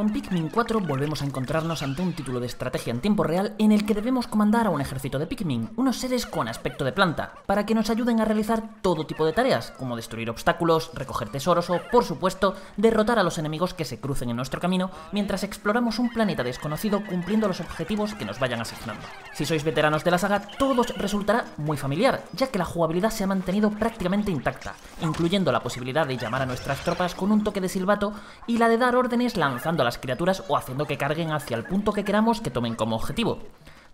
Con Pikmin 4 volvemos a encontrarnos ante un título de estrategia en tiempo real en el que debemos comandar a un ejército de Pikmin, unos seres con aspecto de planta, para que nos ayuden a realizar todo tipo de tareas, como destruir obstáculos, recoger tesoros o, por supuesto, derrotar a los enemigos que se crucen en nuestro camino mientras exploramos un planeta desconocido cumpliendo los objetivos que nos vayan asignando. Si sois veteranos de la saga, todo os resultará muy familiar, ya que la jugabilidad se ha mantenido prácticamente intacta, incluyendo la posibilidad de llamar a nuestras tropas con un toque de silbato y la de dar órdenes lanzando a las criaturas o haciendo que carguen hacia el punto que queramos que tomen como objetivo.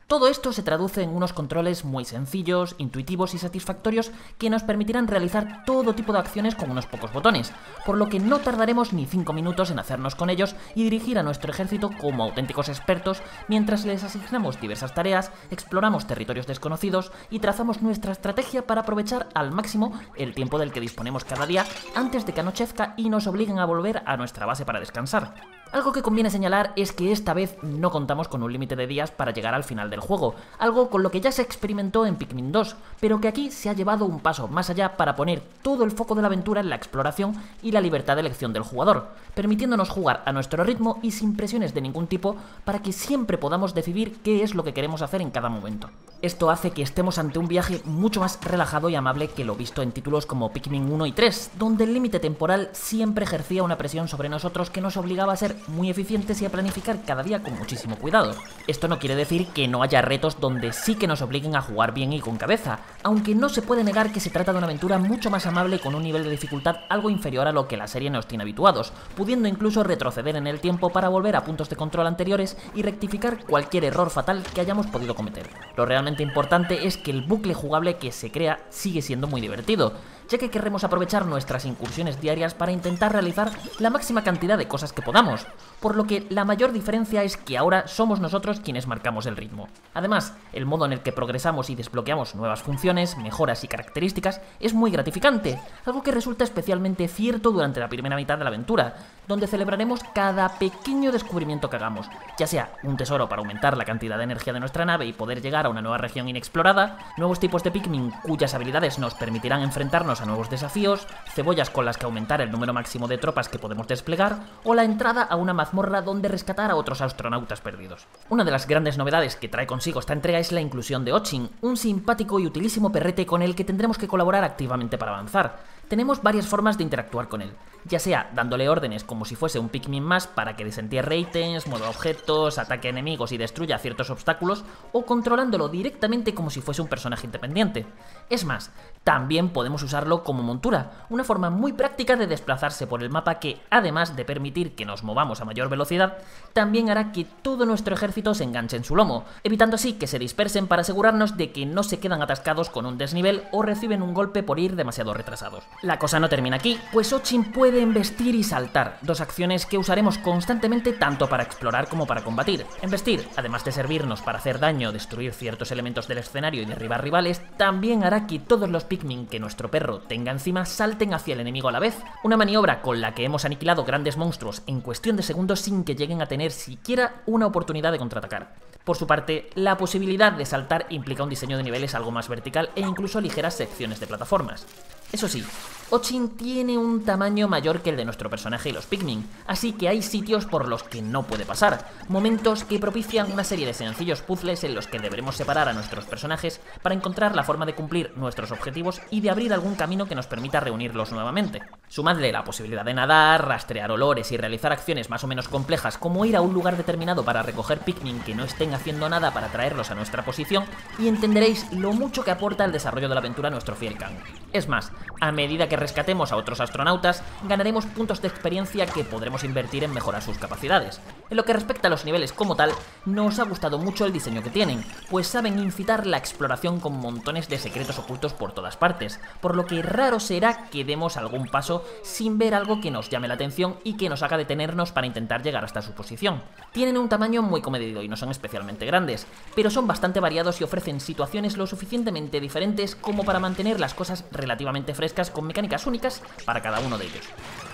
Todo esto se traduce en unos controles muy sencillos, intuitivos y satisfactorios que nos permitirán realizar todo tipo de acciones con unos pocos botones, por lo que no tardaremos ni 5 minutos en hacernos con ellos y dirigir a nuestro ejército como auténticos expertos mientras les asignamos diversas tareas, exploramos territorios desconocidos y trazamos nuestra estrategia para aprovechar al máximo el tiempo del que disponemos cada día antes de que anochezca y nos obliguen a volver a nuestra base para descansar. Algo que conviene señalar es que esta vez no contamos con un límite de días para llegar al final juego, algo con lo que ya se experimentó en Pikmin 2, pero que aquí se ha llevado un paso más allá para poner todo el foco de la aventura en la exploración y la libertad de elección del jugador, permitiéndonos jugar a nuestro ritmo y sin presiones de ningún tipo para que siempre podamos decidir qué es lo que queremos hacer en cada momento. Esto hace que estemos ante un viaje mucho más relajado y amable que lo visto en títulos como Pikmin 1 y 3, donde el límite temporal siempre ejercía una presión sobre nosotros que nos obligaba a ser muy eficientes y a planificar cada día con muchísimo cuidado. Esto no quiere decir que no haya retos donde sí que nos obliguen a jugar bien y con cabeza, aunque no se puede negar que se trata de una aventura mucho más amable con un nivel de dificultad algo inferior a lo que la serie nos tiene habituados, pudiendo incluso retroceder en el tiempo para volver a puntos de control anteriores y rectificar cualquier error fatal que hayamos podido cometer. Lo realmente importante es que el bucle jugable que se crea sigue siendo muy divertido, ya que querremos aprovechar nuestras incursiones diarias para intentar realizar la máxima cantidad de cosas que podamos, por lo que la mayor diferencia es que ahora somos nosotros quienes marcamos el ritmo. Además, el modo en el que progresamos y desbloqueamos nuevas funciones, mejoras y características es muy gratificante, algo que resulta especialmente cierto durante la primera mitad de la aventura, donde celebraremos cada pequeño descubrimiento que hagamos, ya sea un tesoro para aumentar la cantidad de energía de nuestra nave y poder llegar a una nueva región inexplorada, nuevos tipos de Pikmin cuyas habilidades nos permitirán enfrentarnos a nuevos desafíos, cebollas con las que aumentar el número máximo de tropas que podemos desplegar, o la entrada a una mazmorra donde rescatar a otros astronautas perdidos. Una de las grandes novedades que trae consigo esta entrega es la inclusión de Ochin, un simpático y utilísimo perrete con el que tendremos que colaborar activamente para avanzar. Tenemos varias formas de interactuar con él, ya sea dándole órdenes como si fuese un Pikmin más para que desentierre ítems, mueva objetos, ataque enemigos y destruya ciertos obstáculos, o controlándolo directamente como si fuese un personaje independiente. Es más, también podemos usarlo como montura, una forma muy práctica de desplazarse por el mapa que, además de permitir que nos movamos a mayor velocidad, también hará que todo nuestro ejército se enganche en su lomo, evitando así que se dispersen para asegurarnos de que no se quedan atascados con un desnivel o reciben un golpe por ir demasiado retrasados. La cosa no termina aquí, pues Ochin puede embestir y saltar, dos acciones que usaremos constantemente tanto para explorar como para combatir. Embestir, además de servirnos para hacer daño, destruir ciertos elementos del escenario y derribar rivales, también hará que todos los Pikmin que nuestro perro tenga encima salten hacia el enemigo a la vez, una maniobra con la que hemos aniquilado grandes monstruos en cuestión de segundos sin que lleguen a tener siquiera una oportunidad de contraatacar. Por su parte, la posibilidad de saltar implica un diseño de niveles algo más vertical e incluso ligeras secciones de plataformas. Eso sí, Ochin tiene un tamaño mayor que el de nuestro personaje y los Pikmin, así que hay sitios por los que no puede pasar, momentos que propician una serie de sencillos puzzles en los que deberemos separar a nuestros personajes para encontrar la forma de cumplir nuestros objetivos y de abrir algún camino que nos permita reunirlos nuevamente. Sumadle la posibilidad de nadar, rastrear olores y realizar acciones más o menos complejas como ir a un lugar determinado para recoger Pikmin que no estén haciendo nada para traerlos a nuestra posición y entenderéis lo mucho que aporta el desarrollo de la aventura a nuestro fiel Kang. Es más, a medida que rescatemos a otros astronautas, ganaremos puntos de experiencia que podremos invertir en mejorar sus capacidades. En lo que respecta a los niveles como tal, nos ha gustado mucho el diseño que tienen, pues saben incitar la exploración con montones de secretos ocultos por todas partes, por lo que raro será que demos algún paso sin ver algo que nos llame la atención y que nos haga detenernos para intentar llegar hasta su posición. Tienen un tamaño muy comedido y no son especialmente grandes, pero son bastante variados y ofrecen situaciones lo suficientemente diferentes como para mantener las cosas relativamente frescas con mecánicas únicas para cada uno de ellos.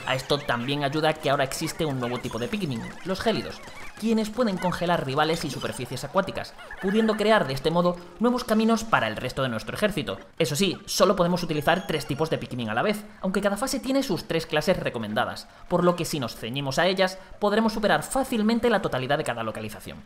A esto también ayuda que ahora existe un nuevo tipo de Pikmin, los gélidos, quienes pueden congelar rivales y superficies acuáticas, pudiendo crear de este modo nuevos caminos para el resto de nuestro ejército. Eso sí, solo podemos utilizar tres tipos de Pikmin a la vez, aunque cada fase tiene sus tres clases recomendadas, por lo que si nos ceñimos a ellas, podremos superar fácilmente la totalidad de cada localización.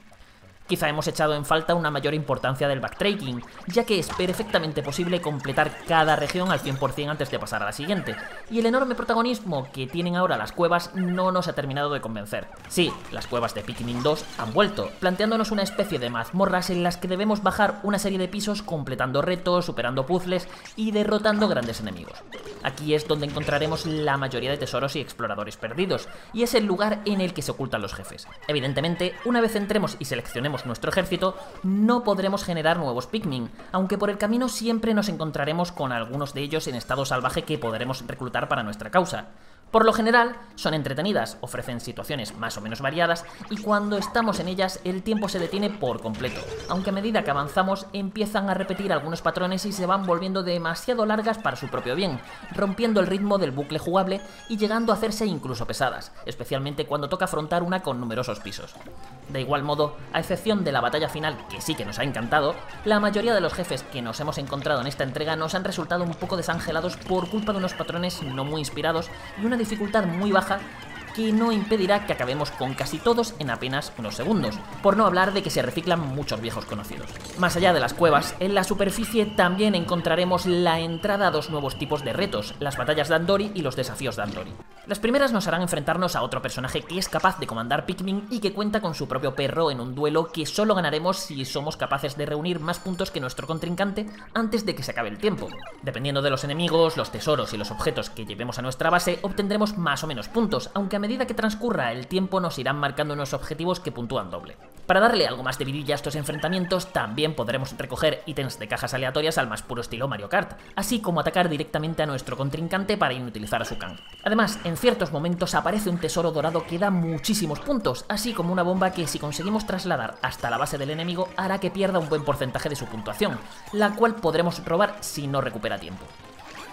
Quizá hemos echado en falta una mayor importancia del backtracking, ya que es perfectamente posible completar cada región al 100% antes de pasar a la siguiente, y el enorme protagonismo que tienen ahora las cuevas no nos ha terminado de convencer. Sí, las cuevas de Pikmin 2 han vuelto, planteándonos una especie de mazmorras en las que debemos bajar una serie de pisos completando retos, superando puzzles y derrotando grandes enemigos. Aquí es donde encontraremos la mayoría de tesoros y exploradores perdidos, y es el lugar en el que se ocultan los jefes. Evidentemente, una vez entremos y seleccionemos nuestro ejército, no podremos generar nuevos Pikmin, aunque por el camino siempre nos encontraremos con algunos de ellos en estado salvaje que podremos reclutar para nuestra causa. Por lo general, son entretenidas, ofrecen situaciones más o menos variadas y cuando estamos en ellas el tiempo se detiene por completo, aunque a medida que avanzamos empiezan a repetir algunos patrones y se van volviendo demasiado largas para su propio bien, rompiendo el ritmo del bucle jugable y llegando a hacerse incluso pesadas, especialmente cuando toca afrontar una con numerosos pisos. De igual modo, a excepción de la batalla final que sí que nos ha encantado, la mayoría de los jefes que nos hemos encontrado en esta entrega nos han resultado un poco desangelados por culpa de unos patrones no muy inspirados y una dificultad muy baja que no impedirá que acabemos con casi todos en apenas unos segundos, por no hablar de que se reciclan muchos viejos conocidos. Más allá de las cuevas, en la superficie también encontraremos la entrada a dos nuevos tipos de retos, las batallas de Andori y los desafíos de Andori. Las primeras nos harán enfrentarnos a otro personaje que es capaz de comandar Pikmin y que cuenta con su propio perro en un duelo que solo ganaremos si somos capaces de reunir más puntos que nuestro contrincante antes de que se acabe el tiempo. Dependiendo de los enemigos, los tesoros y los objetos que llevemos a nuestra base, obtendremos más o menos puntos, aunque a medida que transcurra el tiempo nos irán marcando unos objetivos que puntúan doble. Para darle algo más de vidilla a estos enfrentamientos, también podremos recoger ítems de cajas aleatorias al más puro estilo Mario Kart, así como atacar directamente a nuestro contrincante para inutilizar a su Kang. Además, en ciertos momentos aparece un tesoro dorado que da muchísimos puntos, así como una bomba que si conseguimos trasladar hasta la base del enemigo hará que pierda un buen porcentaje de su puntuación, la cual podremos robar si no recupera tiempo.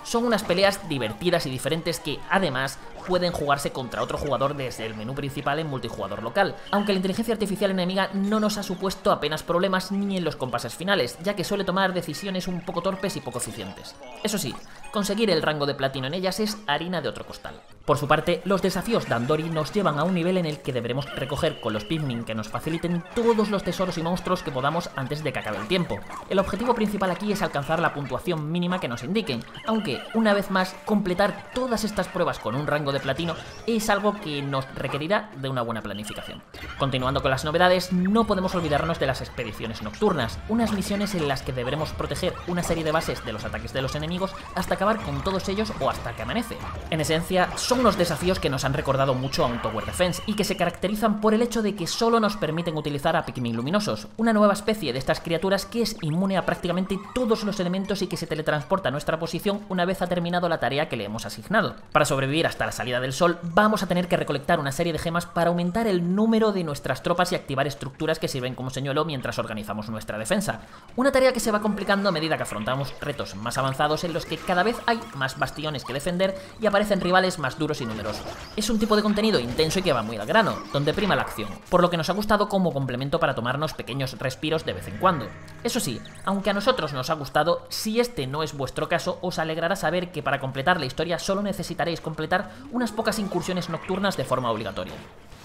Son unas peleas divertidas y diferentes que, además, pueden jugarse contra otro jugador desde el menú principal en multijugador local, aunque la inteligencia artificial enemiga no nos ha supuesto apenas problemas ni en los compases finales, ya que suele tomar decisiones un poco torpes y poco eficientes. Eso sí, conseguir el rango de platino en ellas es harina de otro costal. Por su parte, los desafíos de Andori nos llevan a un nivel en el que deberemos recoger con los Pikmin que nos faciliten todos los tesoros y monstruos que podamos antes de que acabe el tiempo. El objetivo principal aquí es alcanzar la puntuación mínima que nos indiquen, aunque, una vez más, completar todas estas pruebas con un rango de platino es algo que nos requerirá de una buena planificación. Continuando con las novedades, no podemos olvidarnos de las expediciones nocturnas, unas misiones en las que deberemos proteger una serie de bases de los ataques de los enemigos hasta acabar con todos ellos o hasta que amanece. En esencia, son unos desafíos que nos han recordado mucho a un Tower Defense y que se caracterizan por el hecho de que solo nos permiten utilizar a Pikmin luminosos, una nueva especie de estas criaturas que es inmune a prácticamente todos los elementos y que se teletransporta a nuestra posición una vez ha terminado la tarea que le hemos asignado. Para sobrevivir hasta la salida del sol, vamos a tener que recolectar una serie de gemas para aumentar el número de nuestras tropas y activar estructuras que sirven como señuelo mientras organizamos nuestra defensa. Una tarea que se va complicando a medida que afrontamos retos más avanzados en los que cada vez hay más bastiones que defender y aparecen rivales más duros y numerosos. Es un tipo de contenido intenso y que va muy al grano, donde prima la acción, por lo que nos ha gustado como complemento para tomarnos pequeños respiros de vez en cuando. Eso sí, aunque a nosotros nos ha gustado, si este no es vuestro caso, os alegrará saber que para completar la historia solo necesitaréis completar unas pocas incursiones nocturnas de forma obligatoria.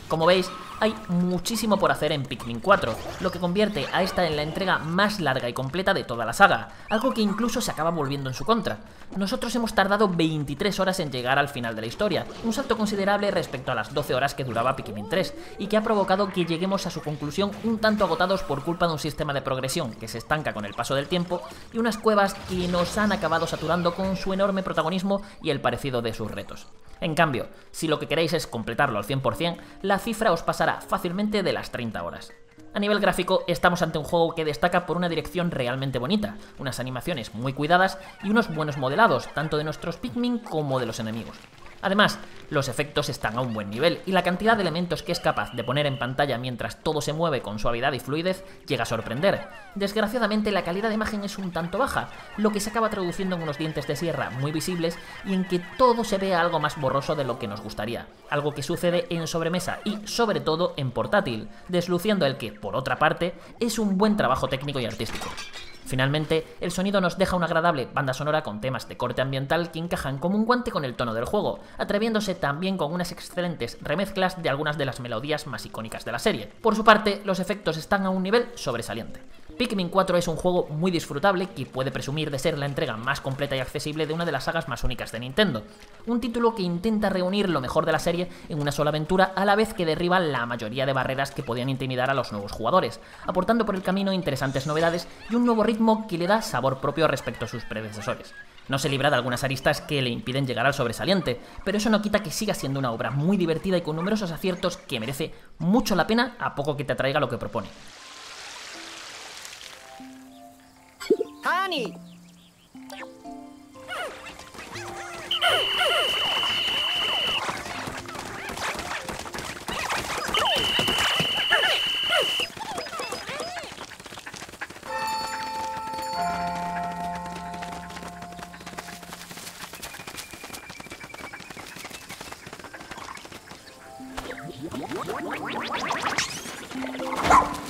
Como veis, hay muchísimo por hacer en Pikmin 4, lo que convierte a esta en la entrega más larga y completa de toda la saga, algo que incluso se acaba volviendo en su contra. Nosotros hemos tardado 23 horas en llegar al final de la historia, un salto considerable respecto a las 12 horas que duraba Pikmin 3, y que ha provocado que lleguemos a su conclusión un tanto agotados por culpa de un sistema de progresión que se estanca con el paso del tiempo y unas cuevas que nos han acabado saturando con su enorme protagonismo y el parecido de sus retos. En cambio, si lo que queréis es completarlo al 100%, la cifra os pasará fácilmente de las 30 horas. A nivel gráfico, estamos ante un juego que destaca por una dirección realmente bonita, unas animaciones muy cuidadas y unos buenos modelados, tanto de nuestros Pikmin como de los enemigos. Además, los efectos están a un buen nivel y la cantidad de elementos que es capaz de poner en pantalla mientras todo se mueve con suavidad y fluidez llega a sorprender. Desgraciadamente la calidad de imagen es un tanto baja, lo que se acaba traduciendo en unos dientes de sierra muy visibles y en que todo se vea algo más borroso de lo que nos gustaría, algo que sucede en sobremesa y sobre todo en portátil, desluciendo el que, por otra parte, es un buen trabajo técnico y artístico. Finalmente, el sonido nos deja una agradable banda sonora con temas de corte ambiental que encajan como un guante con el tono del juego, atreviéndose también con unas excelentes remezclas de algunas de las melodías más icónicas de la serie. Por su parte, los efectos están a un nivel sobresaliente. Pikmin 4 es un juego muy disfrutable que puede presumir de ser la entrega más completa y accesible de una de las sagas más únicas de Nintendo. Un título que intenta reunir lo mejor de la serie en una sola aventura a la vez que derriba la mayoría de barreras que podían intimidar a los nuevos jugadores, aportando por el camino interesantes novedades y un nuevo ritmo que le da sabor propio respecto a sus predecesores. No se libra de algunas aristas que le impiden llegar al sobresaliente, pero eso no quita que siga siendo una obra muy divertida y con numerosos aciertos que merece mucho la pena a poco que te atraiga lo que propone. Honey! Wow.